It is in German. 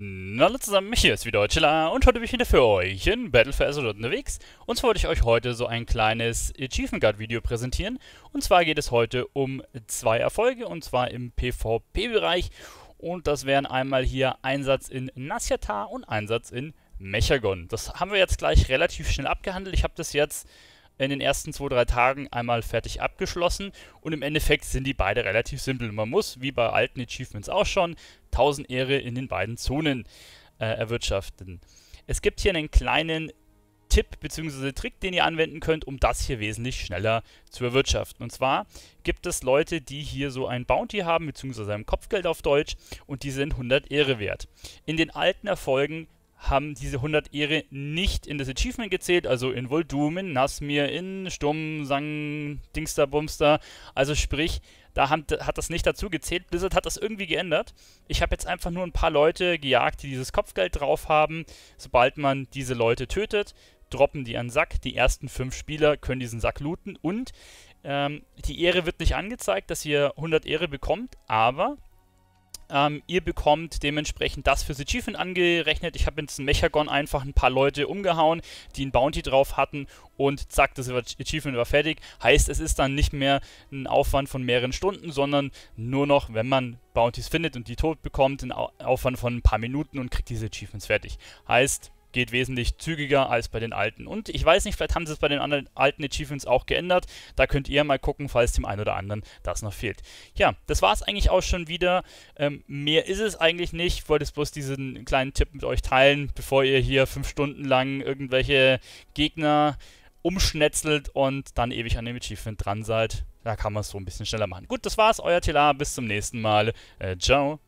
Hallo zusammen, hier ist wieder Deutschela und heute bin ich wieder für euch in Battle for Azeroth unterwegs. Und zwar wollte ich euch heute so ein kleines Achievement Guard Video präsentieren. Und zwar geht es heute um zwei Erfolge und zwar im PvP-Bereich. Und das wären einmal hier Einsatz in Nasyatar und Einsatz in Mechagon. Das haben wir jetzt gleich relativ schnell abgehandelt. Ich habe das jetzt in den ersten zwei, drei Tagen einmal fertig abgeschlossen und im Endeffekt sind die beide relativ simpel. Man muss, wie bei alten Achievements auch schon, 1000 Ehre in den beiden Zonen äh, erwirtschaften. Es gibt hier einen kleinen Tipp bzw. Trick, den ihr anwenden könnt, um das hier wesentlich schneller zu erwirtschaften. Und zwar gibt es Leute, die hier so ein Bounty haben, bzw. ein Kopfgeld auf Deutsch, und die sind 100 Ehre wert. In den alten Erfolgen haben diese 100 Ehre nicht in das Achievement gezählt, also in Voldum, in Nasmir, in Sturm, Sang, Dingster, Bumster. Also sprich, da haben, hat das nicht dazu gezählt. Blizzard hat das irgendwie geändert. Ich habe jetzt einfach nur ein paar Leute gejagt, die dieses Kopfgeld drauf haben. Sobald man diese Leute tötet, droppen die einen Sack. Die ersten fünf Spieler können diesen Sack looten und ähm, die Ehre wird nicht angezeigt, dass ihr 100 Ehre bekommt, aber ähm, ihr bekommt dementsprechend das fürs Achievement angerechnet. Ich habe jetzt in Mechagon einfach ein paar Leute umgehauen, die ein Bounty drauf hatten und zack, das Achievement war fertig. Heißt, es ist dann nicht mehr ein Aufwand von mehreren Stunden, sondern nur noch, wenn man Bounties findet und die tot bekommt, ein Aufwand von ein paar Minuten und kriegt diese Achievements fertig. Heißt, geht wesentlich zügiger als bei den alten. Und ich weiß nicht, vielleicht haben sie es bei den anderen alten Achievements auch geändert. Da könnt ihr mal gucken, falls dem einen oder anderen das noch fehlt. Ja, das war es eigentlich auch schon wieder. Ähm, mehr ist es eigentlich nicht. Ich wollte jetzt bloß diesen kleinen Tipp mit euch teilen, bevor ihr hier fünf Stunden lang irgendwelche Gegner umschnetzelt und dann ewig an dem Achievement dran seid. Da kann man es so ein bisschen schneller machen. Gut, das war's, euer Tila. Bis zum nächsten Mal. Äh, ciao.